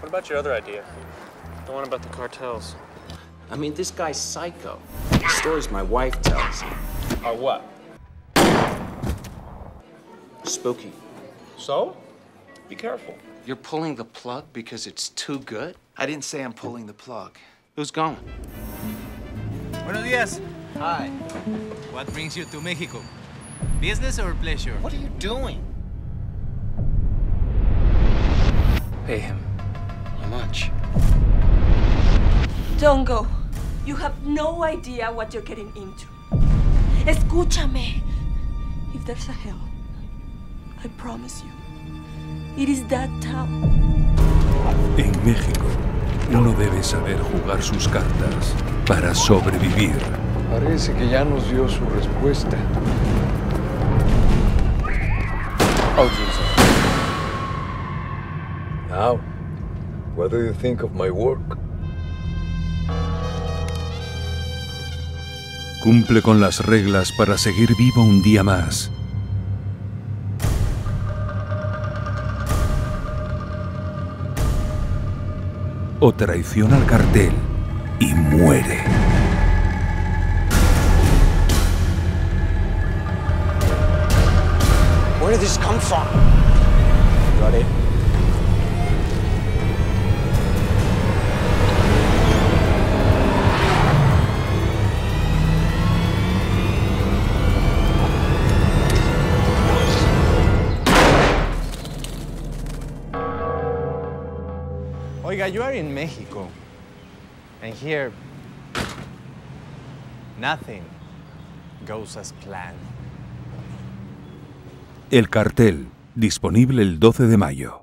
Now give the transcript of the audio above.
What about your other idea? The one about the cartels. I mean, this guy's psycho. The Stories my wife tells. Are what? Spooky. So? Be careful. You're pulling the plug because it's too good? I didn't say I'm pulling the plug. Who's going? Buenos días. Hi. What brings you to Mexico? Business or pleasure? What are you doing? Pay him. Much? Don't go. You have no idea what you're getting into. Escúchame. If there's a hell, I promise you, it is that town. En México, uno debe saber jugar sus cartas para sobrevivir. Parece que ya nos dio su respuesta. Oh, Jesus. Now, what do you think of my work? Cumple con las reglas para seguir vivo un día más. O traiciona al cartel y muere. Where did this come from? Got it. Oiga, you are in Mexico. And here, nothing goes as planned. El cartel, disponible el 12 de mayo.